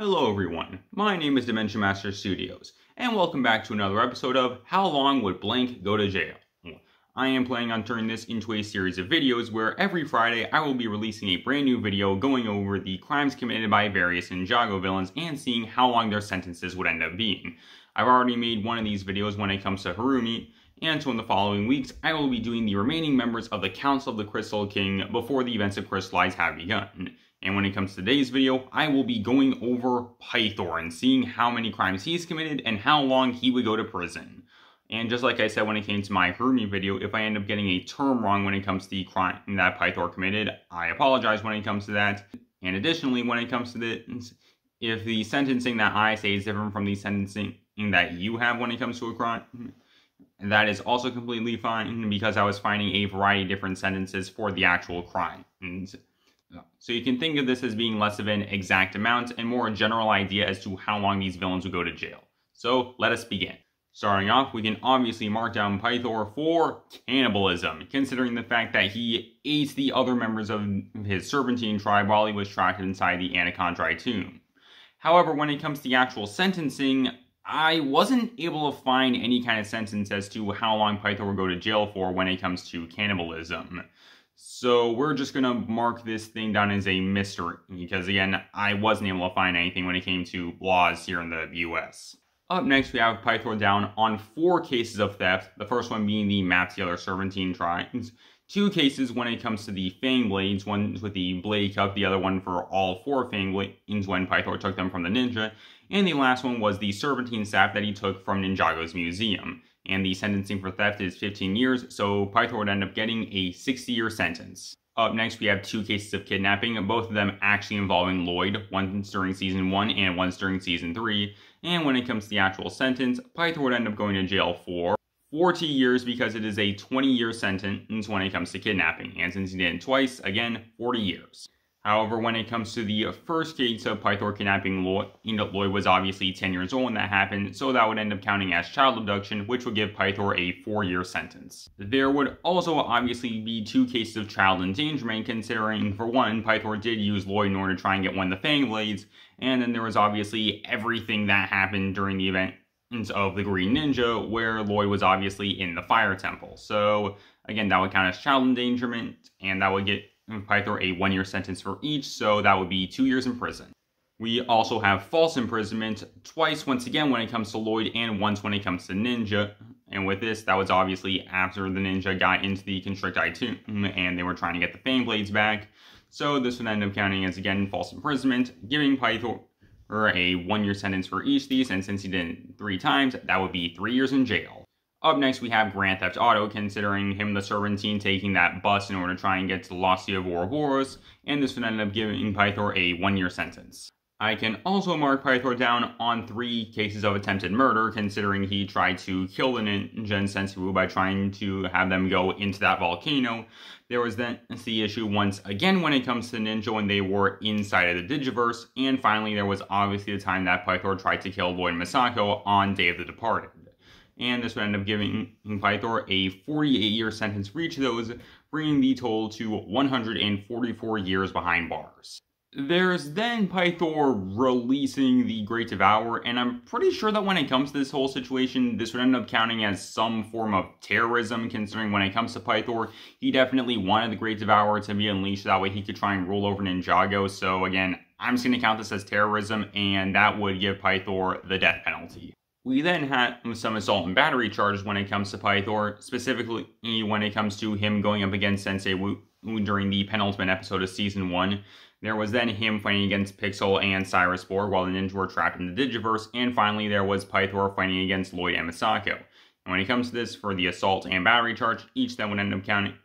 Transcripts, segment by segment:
Hello everyone, my name is Dimension Master Studios, and welcome back to another episode of How Long Would Blank Go to Jail? I am planning on turning this into a series of videos where every Friday I will be releasing a brand new video going over the crimes committed by various Ninjago villains and seeing how long their sentences would end up being. I've already made one of these videos when it comes to Harumi, and so in the following weeks I will be doing the remaining members of the Council of the Crystal King before the events of Crystallize have begun. And when it comes to today's video, I will be going over Pythor and seeing how many crimes he's committed and how long he would go to prison. And just like I said when it came to my Harumi video, if I end up getting a term wrong when it comes to the crime that Pythor committed, I apologize when it comes to that. And additionally, when it comes to this, if the sentencing that I say is different from the sentencing that you have when it comes to a crime, that is also completely fine because I was finding a variety of different sentences for the actual crime. So you can think of this as being less of an exact amount and more a general idea as to how long these villains will go to jail. So let us begin. Starting off, we can obviously mark down Pythor for cannibalism, considering the fact that he ate the other members of his Serpentine tribe while he was trapped inside the Anacondrai tomb. However, when it comes to the actual sentencing, I wasn't able to find any kind of sentence as to how long Pythor will go to jail for when it comes to cannibalism. So we're just gonna mark this thing down as a mystery because again, I wasn't able to find anything when it came to laws here in the US. Up next, we have Pythor down on four cases of theft, the first one being the other Serpentine tribes, two cases when it comes to the Fang Blades, one with the Blade Cup, the other one for all four Fang Blades when Pythor took them from the ninja, and the last one was the Serpentine staff that he took from Ninjago's museum and the sentencing for theft is 15 years, so Pythor would end up getting a 60 year sentence. Up next, we have two cases of kidnapping, both of them actually involving Lloyd, once during season 1 and once during season 3. And when it comes to the actual sentence, Pythor would end up going to jail for 40 years because it is a 20 year sentence when it comes to kidnapping. And since he did it twice, again, 40 years. However, when it comes to the first case of Pythor kidnapping Lloyd, Lloyd was obviously 10 years old when that happened, so that would end up counting as child abduction, which would give Pythor a 4-year sentence. There would also obviously be two cases of child endangerment, considering, for one, Pythor did use Lloyd in order to try and get one of the Fang Blades, and then there was obviously everything that happened during the event of the Green Ninja, where Lloyd was obviously in the Fire Temple. So, again, that would count as child endangerment, and that would get Pythor a one year sentence for each, so that would be two years in prison. We also have false imprisonment twice, once again, when it comes to Lloyd, and once when it comes to Ninja. And with this, that was obviously after the Ninja got into the Constrictai tomb and they were trying to get the Fang Blades back. So this would end up counting as, again, false imprisonment, giving Pythor a one year sentence for each of these. And since he did it three times, that would be three years in jail. Up next, we have Grand Theft Auto, considering him the Serpentine taking that bus in order to try and get to the Lost City of Ouroboros, and this would end up giving Pythor a one-year sentence. I can also mark Pythor down on three cases of attempted murder, considering he tried to kill the ninja and Sensei Wu by trying to have them go into that volcano. There was then the issue once again when it comes to Ninja when they were inside of the Digiverse, and finally there was obviously the time that Pythor tried to kill Lloyd Misako on Day of the Departed and this would end up giving Pythor a 48 year sentence for each of those, bringing the total to 144 years behind bars. There's then Pythor releasing the Great Devourer, and I'm pretty sure that when it comes to this whole situation, this would end up counting as some form of terrorism, considering when it comes to Pythor, he definitely wanted the Great Devourer to be unleashed, that way he could try and rule over Ninjago, so again, I'm just going to count this as terrorism, and that would give Pythor the death penalty. We then had some assault and battery charges when it comes to Pythor, specifically when it comes to him going up against Sensei Wu during the penultimate episode of Season 1. There was then him fighting against Pixal and Cyrus Borg while the ninja were trapped in the Digiverse, and finally there was Pythor fighting against Lloyd and Misako. And when it comes to this, for the assault and battery charge, each then would end up counting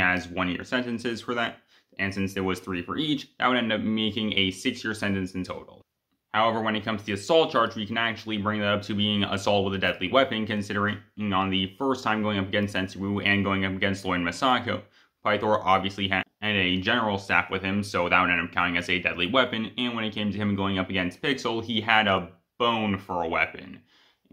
as one-year sentences for that, and since there was three for each, that would end up making a six-year sentence in total. However, when it comes to the assault charge, we can actually bring that up to being assault with a deadly weapon, considering on the first time going up against Sensei Wu and going up against Lloyd Misako, Pythor obviously had a general staff with him, so that would end up counting as a deadly weapon, and when it came to him going up against Pixal, he had a bone for a weapon.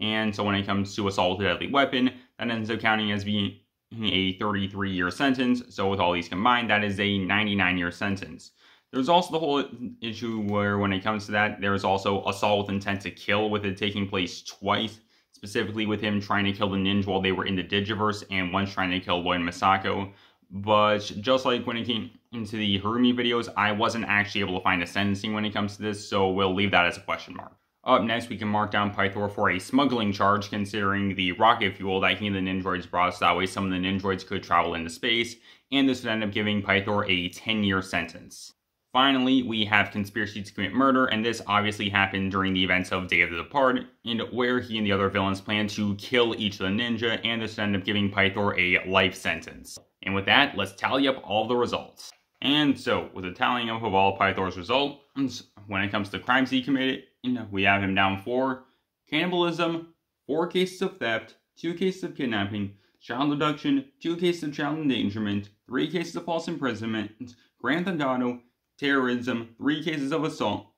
And so when it comes to assault with a deadly weapon, that ends up counting as being a 33 year sentence, so with all these combined, that is a 99 year sentence. There's also the whole issue where when it comes to that, there's also assault with intent to kill with it taking place twice, specifically with him trying to kill the ninja while they were in the Digiverse and once trying to kill Lloyd Misako. But just like when it came into the Harumi videos, I wasn't actually able to find a sentencing when it comes to this, so we'll leave that as a question mark. Up next, we can mark down Pythor for a smuggling charge, considering the rocket fuel that he and the Nindroids brought, so that way some of the Nindroids could travel into space, and this would end up giving Pythor a 10-year sentence. Finally, we have conspiracy to commit murder, and this obviously happened during the events of Day of the Departed, and where he and the other villains plan to kill each of the ninja, and this end up giving Pythor a life sentence. And with that, let's tally up all the results. And so, with the tallying up of all Pythor's results, when it comes to crimes he committed, we have him down for cannibalism, four cases of theft, two cases of kidnapping, child abduction, two cases of child endangerment, three cases of false imprisonment, grand theft auto, terrorism, three cases of assault,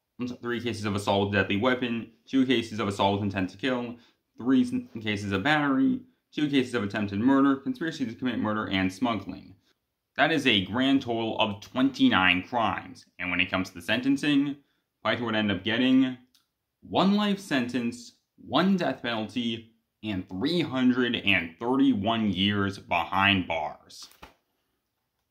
three cases of assault with deadly weapon, two cases of assault with intent to kill, three cases of battery, two cases of attempted murder, conspiracy to commit murder, and smuggling. That is a grand total of 29 crimes. And when it comes to sentencing, Pythor would end up getting one life sentence, one death penalty, and 331 years behind bars.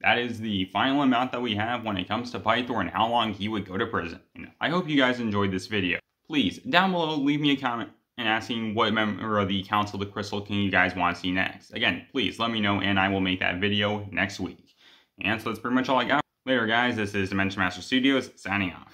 That is the final amount that we have when it comes to Pythor and how long he would go to prison. I hope you guys enjoyed this video. Please, down below, leave me a comment and asking what member of the Council of the Crystal King you guys want to see next. Again, please let me know and I will make that video next week. And so that's pretty much all I got. Later guys, this is Dimension Master Studios, signing off.